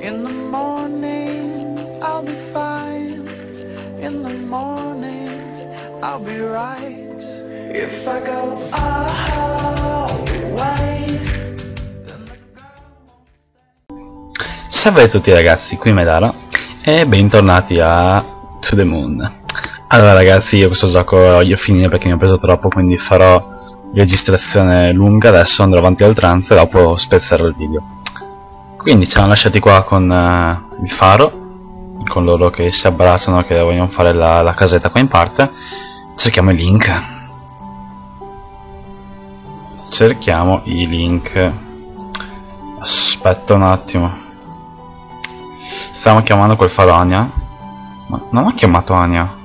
In the morning, I'll be fine. In the morning, I'll be right. If I go way, Salve a tutti ragazzi, qui Medara e bentornati a To The Moon Allora ragazzi io questo gioco lo voglio finire perché mi ha preso troppo quindi farò registrazione lunga adesso andrò avanti a oltranza e dopo spezzerò il video Quindi ci hanno lasciati qua con uh, il faro con loro che si abbracciano che vogliono fare la, la casetta qua in parte Cerchiamo i link Cerchiamo i link Aspetta un attimo Stiamo chiamando quel faro Ania? Ma non ho chiamato Ania.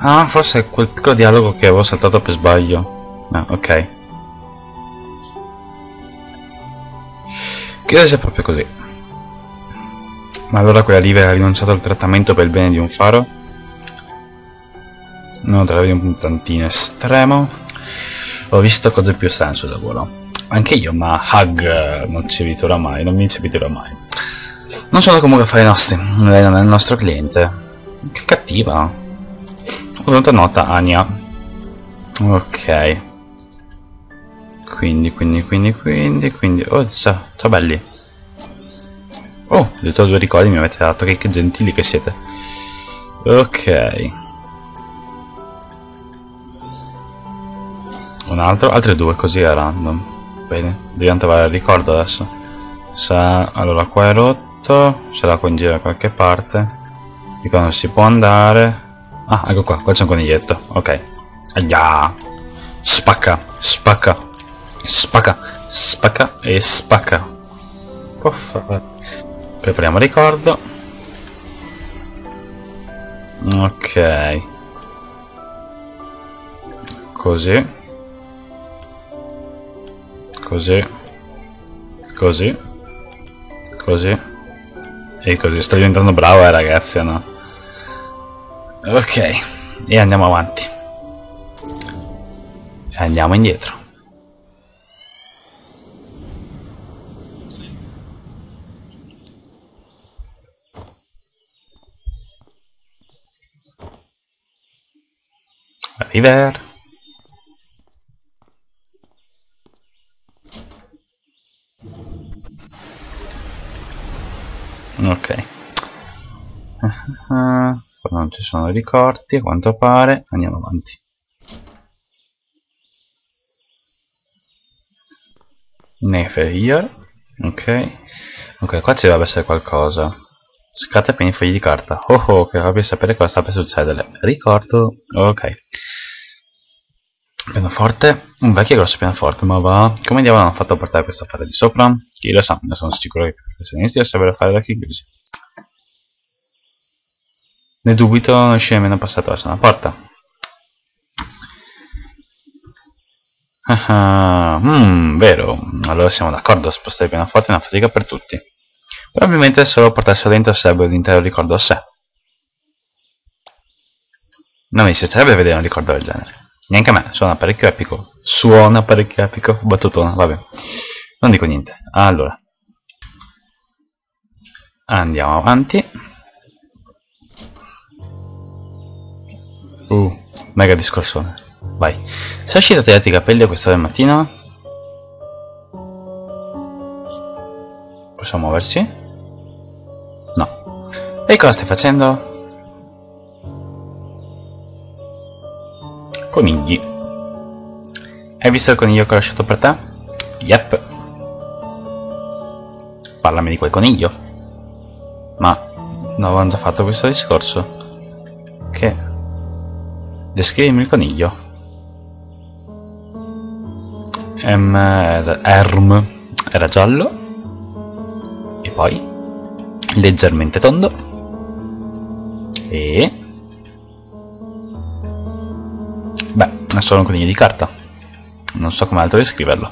Ah, forse è quel piccolo dialogo che avevo saltato per sbaglio. Ah, ok. Credo sia proprio così. Ma allora quella lì ha rinunciato al trattamento per il bene di un faro? No, te l'avevi un tantino estremo. Ho visto cose più strane sul lavoro. Anche io, ma Hug non ci eviterò mai, non mi ci eviterò mai. Non sono comunque a fare i nostri, lei non è il nostro cliente. Che cattiva. Ho venuta nota, Ania. Ok. Quindi, quindi, quindi, quindi, quindi... Oh, ciao, ciao belli. Oh, dietro due ricordi mi avete dato, che, che gentili che siete. Ok. Un altro, altre due così a random. Bene, dobbiamo trovare il ricordo adesso. Sa, allora qua è rotto c'è l'acqua in giro da qualche parte di qua non si può andare ah ecco qua qua c'è un coniglietto ok Aia. spacca spacca spacca spacca e spacca Puff. prepariamo il ricordo. Ok. Così. Così. Così. Così. E così, sto diventando bravo eh ragazzi, no? Ok, e andiamo avanti. E andiamo indietro. River. ok. Uh, non ci sono ricordi a quanto pare. Andiamo avanti. Nefer here. Ok. Ok qua ci deve essere qualcosa. Scatta i fogli di carta. Oh oh che voglio sapere cosa sta per succedere. Ricordo. Ok pianoforte un vecchio grosso pianoforte ma va. Come diavolo hanno fatto a portare questa affare di sopra? Chi lo sa ne sono sicuro che i professionisti lo saprebbero fare da chi chiusi ne dubito non riuscirei nemmeno a passare attraverso una porta. Ah, mm, vero. Allora siamo d'accordo spostare il pianoforte è una fatica per tutti. Probabilmente solo portarselo dentro sarebbe l'intero ricordo a sé. Non mi piacerebbe vedere un ricordo del genere Neanche a me, suona parecchio epico. Suona parecchio epico. Battutona, vabbè. Non dico niente. Allora. Andiamo avanti. Uh, mega discorsone. Vai. Sei uscito a tagliarti i capelli a quest'ora del mattino? Possiamo muoversi? No. E cosa stai facendo? Conigli. Hai visto il coniglio che ho lasciato per te? Yep. Parlami di quel coniglio. Ma non avevamo già fatto questo discorso? Che? Descrivimi il coniglio. Em, erm era giallo. E poi? Leggermente tondo. E è solo un coniglio di carta non so come altro descriverlo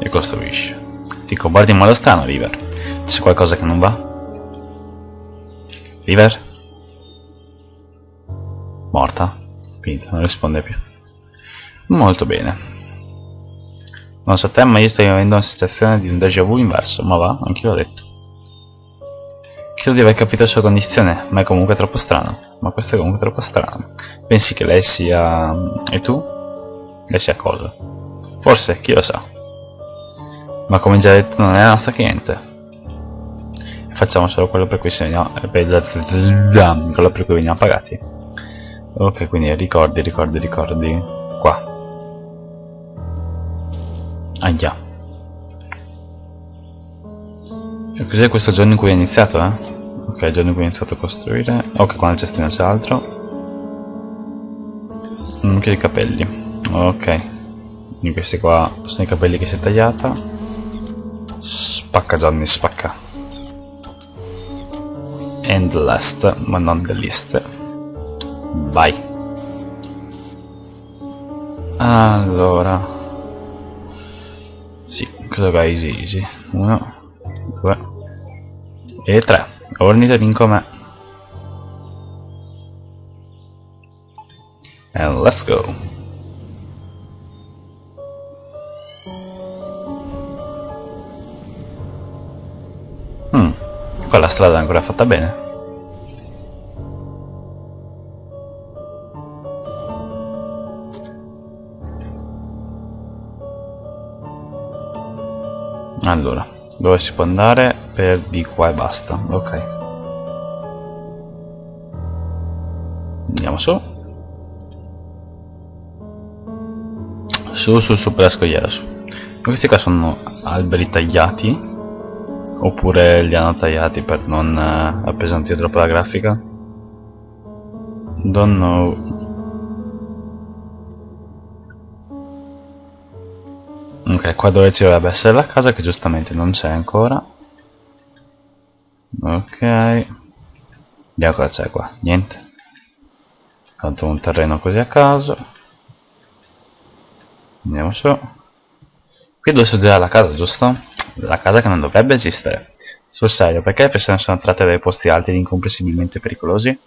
e costruisce ti comporti in modo strano River c'è qualcosa che non va? River? morta? finita non risponde più molto bene Non so te, ma io sto avendo una sensazione di un déjà vu inverso. Ma va, anche l'ho detto. Credo di aver capito la sua condizione, ma è comunque troppo strano. Ma questo è comunque troppo strano. Pensi che lei sia... E tu? Lei sia cosa? Forse, chi lo sa. Ma come già detto non è la nostra cliente. Facciamo solo quello per cui, veniamo, quello per cui veniamo pagati. Ok, quindi ricordi, ricordi, ricordi. Qua. Ah E cos'è questo giorno in cui è iniziato, eh? Ok, il giorno in cui ho iniziato a costruire. Ok, qua nel cestino c'è altro. Anche i capelli. Ok. Quindi questi qua sono i capelli che si è tagliata. Spacca Johnny, spacca. And last, ma non the least. Vai. Allora. Sì, cosa va easy easy. Uno, due e tre. Ornitorinco me. And let's go. Hmm, qua la strada è ancora fatta bene. Allora, dove si può andare? Per di qua e basta, ok. Andiamo su. Su, su, su, per la scogliera, su. Questi qua sono alberi tagliati, oppure li hanno tagliati per non uh, appesantire troppo la grafica. Don't know. Ok, qua dove ci dovrebbe essere la casa che giustamente non c'è ancora. Ok. Vediamo cosa c'è qua. Niente. Tanto un terreno così a caso. Andiamo su. Qui dove già la casa, giusto? La casa che non dovrebbe esistere. Sul serio, perché le persone sono attratte dai posti alti ed incomprensibilmente pericolosi?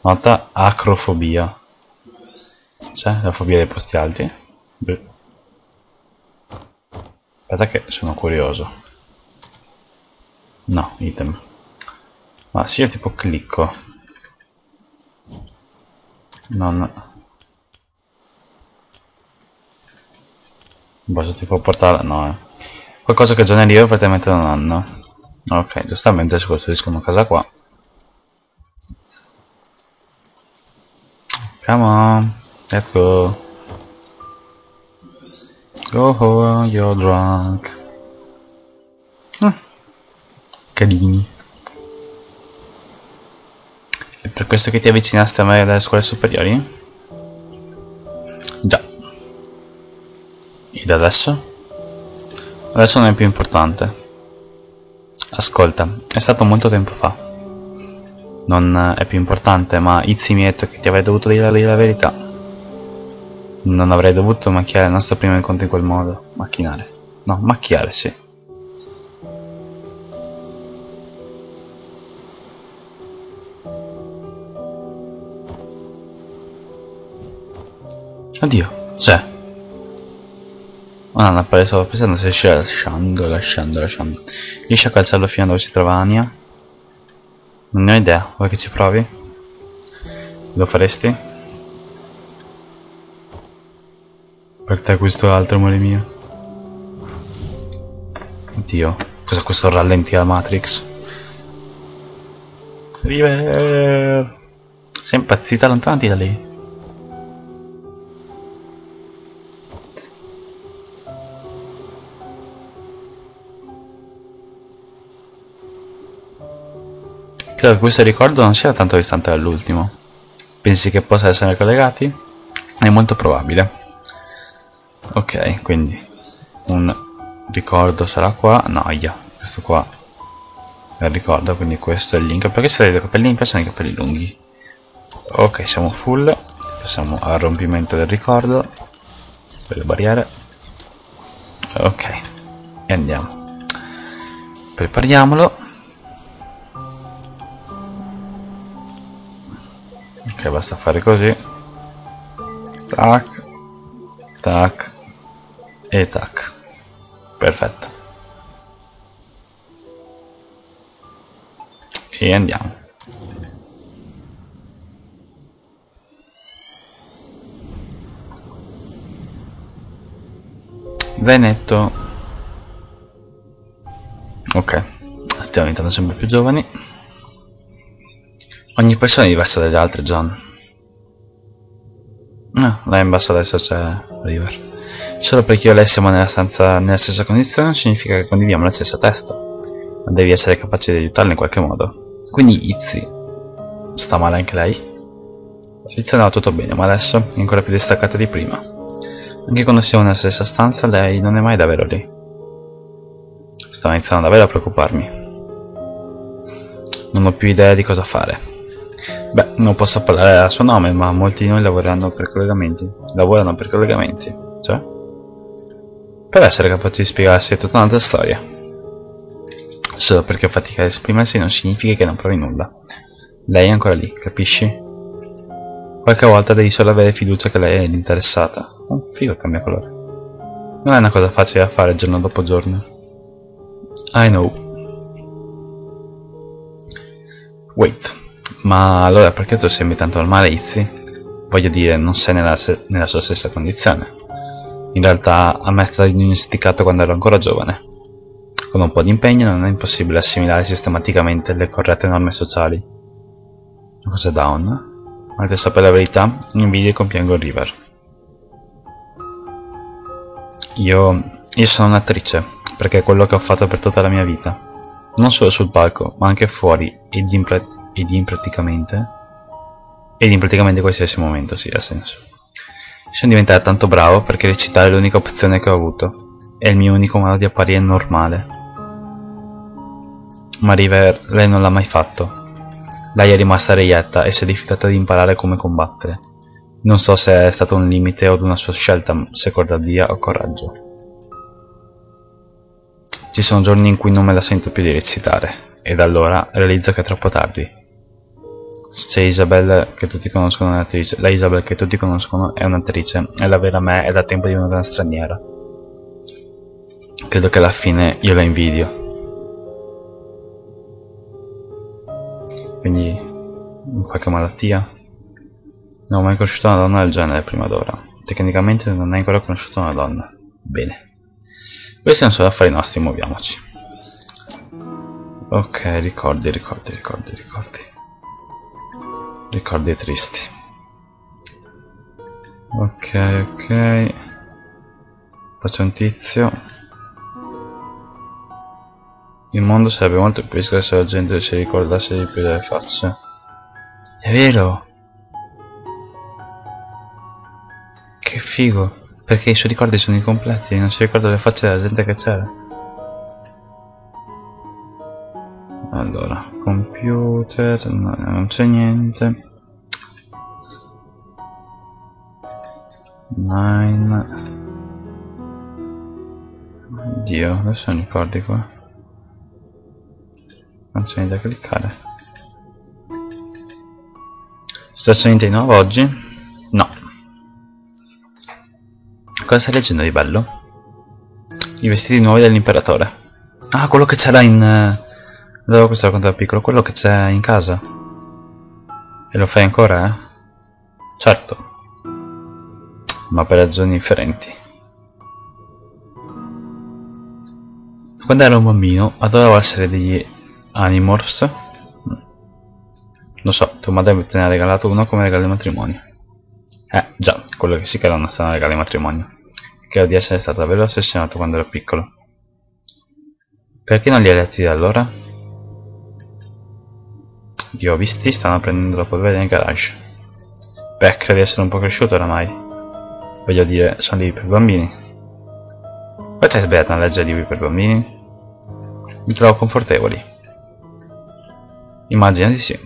Nota acrofobia. C'è la fobia dei posti alti? Beh. Aspetta che sono curioso. No, item. Ma se io tipo clicco. Non... Posso tipo portare... No, eh. Qualcosa che già nell'io praticamente non hanno. Ok, giustamente si costruiscono casa qua. Come on, let's go. Go home, you're drunk. Ah. Carini. È per questo che ti avvicinaste a me dalle scuole superiori? Già. Ed adesso? Adesso non è più importante. Ascolta, è stato molto tempo fa. Non è più importante, ma Izzy mi ha detto che ti avrei dovuto dire la verità. Non avrei dovuto macchiare il nostro primo incontro in quel modo. Macchinare. No, macchiare, sì. Oddio, c'è. Oh, non appare stavo pensando se esce lasciando, lasciando, lasciando. Riesci a calzarlo fino a dove si trova Ania? Non ne ho idea, vuoi che ci provi? Lo faresti? Per te questo è altro, amore mio. Oddio, cos'è questo rallenti alla Matrix? River! Sei impazzita, allontanati da lì. Credo che questo ricordo non sia tanto distante dall'ultimo. Pensi che possa essere collegati? È molto probabile ok quindi un ricordo sarà qua. No yeah, questo qua è il ricordo quindi questo è il link. Perché se dei capelli mi piacciono i capelli lunghi. Ok siamo full. Passiamo al rompimento del ricordo. Delle barriere. Ok e andiamo. Prepariamolo. Ok basta fare così. Tac. Tac e tac Perfetto. E andiamo. Veneto. Ok, stiamo diventando sempre più giovani. Ogni persona è diversa dalle altre, John. Ah, là in basso adesso c'è River. Solo perché io e lei siamo nella stanza nella stessa condizione non significa che condividiamo la stessa testa. Ma devi essere capace di aiutarla in qualche modo. Quindi Izzy. Sta male anche lei? All'inizio andava tutto bene, ma adesso è ancora più distaccata di prima. Anche quando siamo nella stessa stanza, lei non è mai davvero lì. Sto iniziando davvero a preoccuparmi. Non ho più idea di cosa fare. Beh, non posso parlare a suo nome, ma molti di noi lavoreranno per collegamenti. Lavorano per collegamenti? Per essere capaci di spiegarsi è tutta un'altra storia. Solo perché fatica ad esprimersi non significa che non provi nulla. Lei è ancora lì, capisci? Qualche volta devi solo avere fiducia che lei è l'interessata. Oh, figo cambia colore. Non è una cosa facile da fare giorno dopo giorno. I know. Wait, ma allora perché tu sembri tanto al male, Izzy? Voglio dire, non sei nella, nella sua stessa condizione. In realtà a me è stato diagnosticato quando ero ancora giovane. Con un po' di impegno non è impossibile assimilare sistematicamente le corrette norme sociali. Cos'è down? Ma per sapere la verità, invidio e compiango River. Io, io sono un'attrice, perché è quello che ho fatto per tutta la mia vita. Non solo sul palco, ma anche fuori, ed in, ed in praticamente... Ed in praticamente qualsiasi momento, sì, ha senso. Sono diventato tanto bravo perché recitare è l'unica opzione che ho avuto. È il mio unico modo di apparire normale. Ma River, lei non l'ha mai fatto. Lei è rimasta reietta e si è rifiutata di imparare come combattere. Non so se è stato un limite o una sua scelta, se cordadia o coraggio. Ci sono giorni in cui non me la sento più di recitare, ed allora realizzo che è troppo tardi. Se Isabel, che tutti conoscono, è un'attrice, la Isabel che tutti conoscono è un'attrice, e la vera me è da tempo di una straniera. Credo che alla fine io la invidio. Quindi, in qualche malattia? Non ho mai conosciuto una donna del genere prima d'ora. Tecnicamente non hai ancora conosciuto una donna. Bene. Questi non sono affari nostri, muoviamoci. Ok, ricordi, ricordi, ricordi, ricordi. Ricordi tristi. Ok, ok. Faccio un tizio. Il mondo sarebbe molto più piccolo se la gente si ricordasse di più delle facce. È vero! Che figo! Perché i suoi ricordi sono incompleti non si ricorda le facce della gente che c'era. Allora, computer, no, non c'è niente. Nine. Dio, adesso non ricordi qua. Non c'è niente da cliccare. Niente di nuovo oggi? No. Cosa stai leggendo di bello? I vestiti nuovi dell'imperatore. Ah, quello che c'era in... Devo questo racconto da piccolo, quello che c'è in casa. E lo fai ancora, eh? Certo. Ma per ragioni differenti. Quando ero un bambino adoravo la serie degli Animorphs. Lo so, tua madre te ne ha regalato uno come regalo di matrimonio. Eh, già, quello che sì che era una strana regalo di matrimonio. Credo di essere stato davvero ossessionato quando ero piccolo. Perché non li hai letti da allora? Li ho visti, stanno prendendo la polvere nel garage. Beh, credo di essere un po' cresciuto oramai. Voglio dire, sono libri per bambini. Ma c'è sbagliato a leggere libri per bambini? Mi trovo confortevoli. Immagino di sì.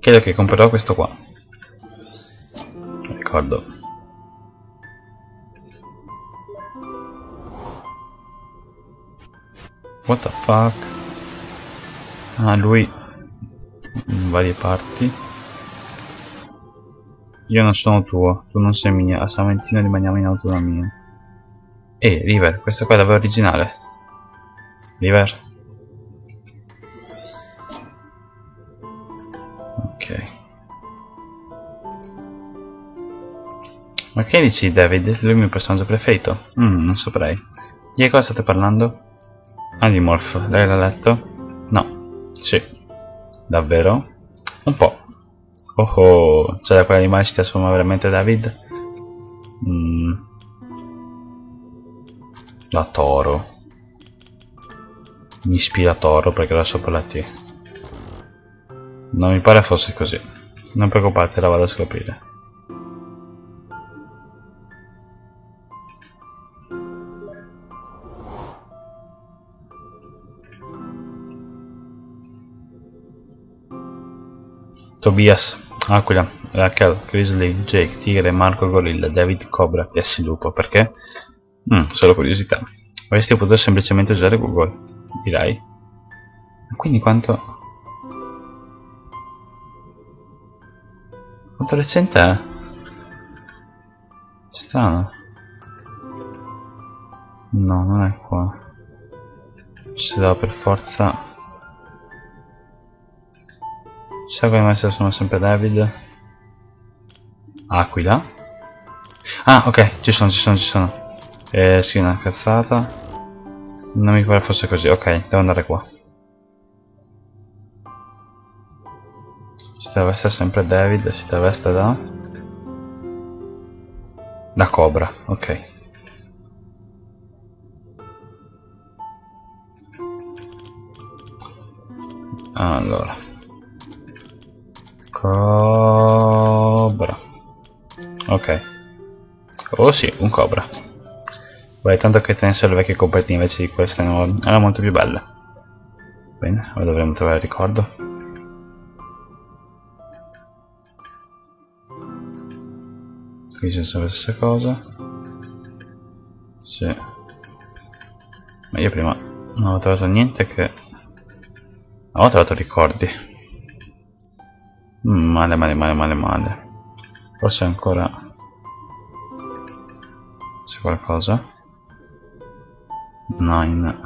Credo che comprerò questo qua. Ricordo. What the fuck? Ah, lui in varie parti. Io non sono tuo, tu non sei mia, a Samentino rimaniamo in autonomia. Ehi, River, questa qua è davvero originale. River? Ok. Ma che dici David? Lui è il mio personaggio preferito? Mm, non saprei. Di cosa state parlando? Animorph, lei l'ha letto? No. Sì. Davvero? Un po'. Oh oh, cioè da quell'animale si trasforma veramente David? Mm. Da toro. Mi ispira toro perché era sopra la T. Non mi pare fosse così. Non preoccuparti, la vado a scoprire. Tobias, Aquila, Raquel, Grizzly, Jake, Tigre, Marco, Gorilla, David, Cobra, Jesse, Lupo. Perché? Mm, solo curiosità. Avresti potuto semplicemente usare Google, direi. Quindi quanto... Quanto recente è? Strano. No, non è qua. Ci dava per forza Sa come essere sono sempre David? Aquila? Ah, ok, ci sono, ci sono, ci sono. Eh, sì, una cazzata. Non mi pare fosse così, ok, devo andare qua. Si deve essere sempre David, si deve essere da... Da Cobra, ok. Allora. Cobra. Ok. Oh sì, un cobra. Beh, tanto che tenesse le vecchie copertine invece di queste nuove. Erano molto più belle. Bene, ora dovremmo trovare il ricordo. Qui c'è sempre la stessa cosa. Sì. Ma io prima non ho trovato niente che... Non ho trovato ricordi. Mm, male male male male male. Forse ancora c'è qualcosa? 9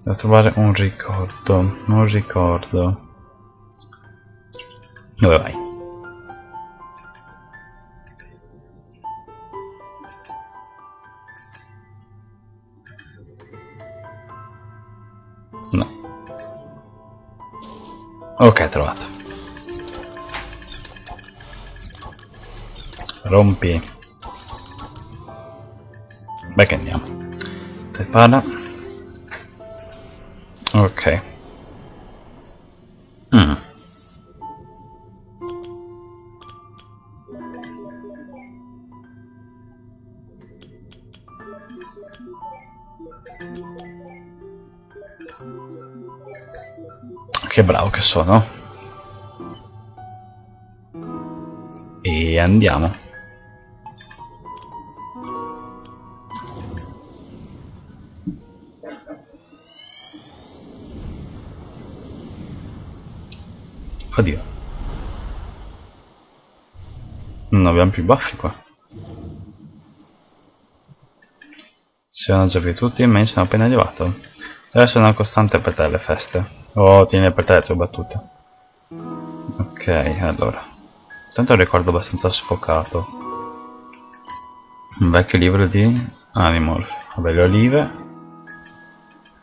devo trovare un ricordo un ricordo. Dove vai? Ok, trovato. Rompi. Beh che andiamo. Prepara. Ok. Mm. Che bravo che sono. E andiamo. Oddio. Non abbiamo più baffi qua. Si erano già tutti e me sono appena arrivato. Deve essere una costante per te le feste. Oh, tieni per te le tue battute. Ok, allora. Tanto un ricordo abbastanza sfocato. Un vecchio libro di Animorph. Vabbè, le olive.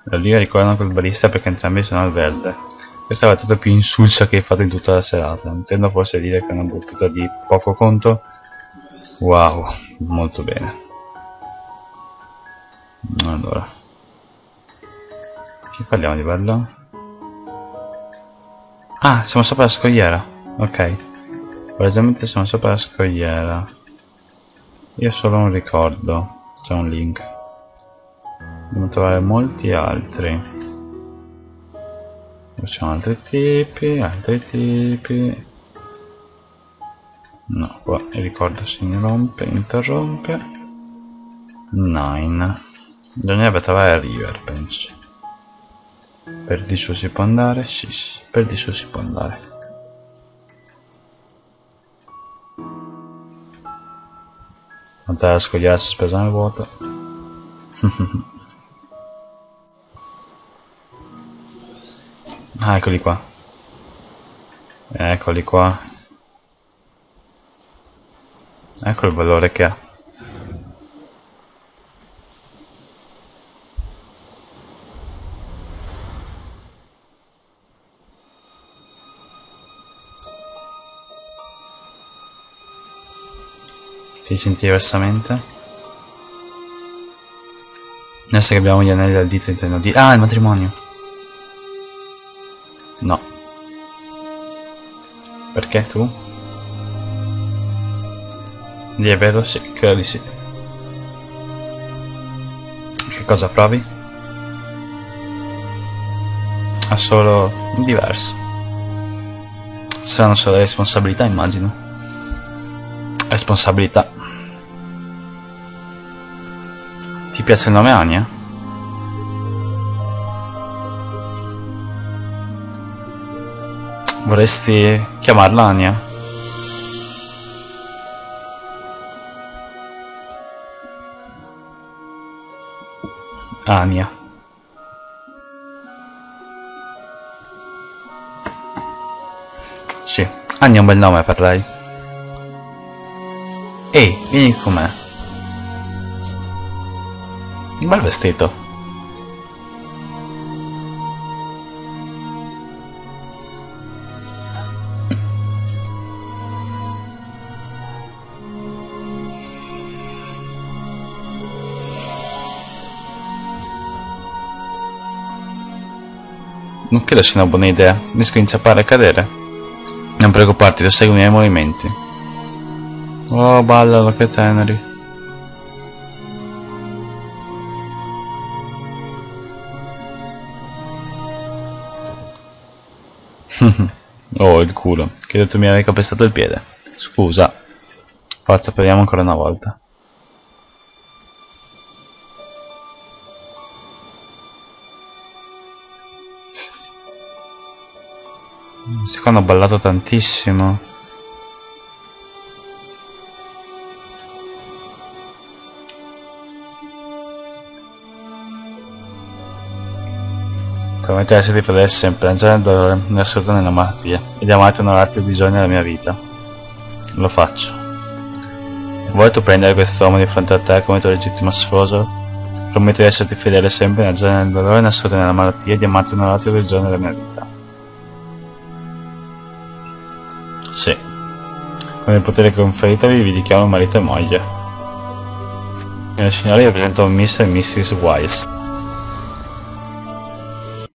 Le olive ricordano quel barista perché entrambi sono al verde. Questa è la battuta più insulsa che hai fatto in tutta la serata. Intendo forse dire che è una battuta di poco conto. Wow, molto bene. Allora. Che parliamo di bello? Ah, siamo sopra la scogliera. Ok. Palesemente siamo sopra la scogliera. Io solo un ricordo. C'è un link. Dobbiamo trovare molti altri. Facciamo altri tipi, altri tipi. No, qua il ricordo si rompe, interrompe. Nine. Bisognerebbe trovare River, penso. Per di su si può andare? Sì, sì, per di su si può andare. Andare a scogliarsi spesa nel vuoto? Ah eccoli qua. Eccoli qua. Ecco il valore che ha. Ti senti diversamente? Adesso che abbiamo gli anelli al dito intendo di... Ah, il matrimonio! No. Perché tu? Lì è vero? Sì, credo di sì. Che cosa provi? Ha solo diverso. Saranno solo le responsabilità, immagino. Responsabilità. Ti piace il nome Ania? Vorresti chiamarla Ania? Ania. Sì, Ania è un bel nome per lei. Ehi, vieni con me. Un bel vestito. Non credo sia una buona idea. Riesco a inciappare e cadere. Non preoccuparti, lo segui i miei movimenti. Oh, ballalo, che teneri. oh, il culo. Credo mi avevi calpestato il piede. Scusa. Forza, proviamo ancora una volta. Secondo ho ballato tantissimo. Prometto di essere fedele sempre, lanciare il dolore, nella sorte nella malattia, e di amarti onorarti il bisogno della mia vita. Lo faccio. Vuoi tu prendere quest'uomo di fronte a te come tuo legittimo sposo? Prometto di esserti fedele sempre nel genere del dolore, nella nella malattia, e di amarti onorarti il bisogno della mia vita. Sì. Con il potere conferitovi vi dichiaro marito e moglie. Signore signori, vi presento Mr. e Mrs. Wise.